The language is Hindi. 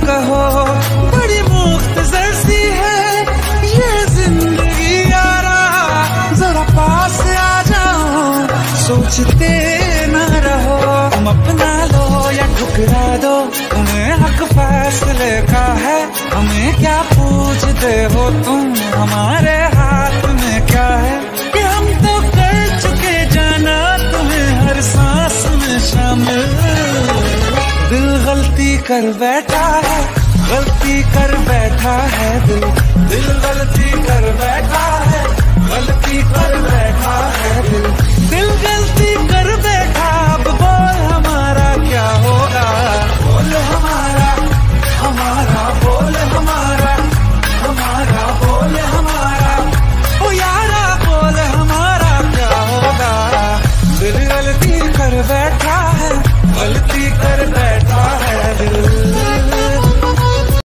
कहो, बड़ी मुख्त जरसी है ये ज़िंदगी यारा। जरा पास आ जाओ, सोचते न रहो। तुम अपना लो या ठुकरा दो, तुम्हें हक फैसले का है। हमें क्या पूछते हो तुम, हमारे गलती कर बैठा है गलती कर बैठा है दिल।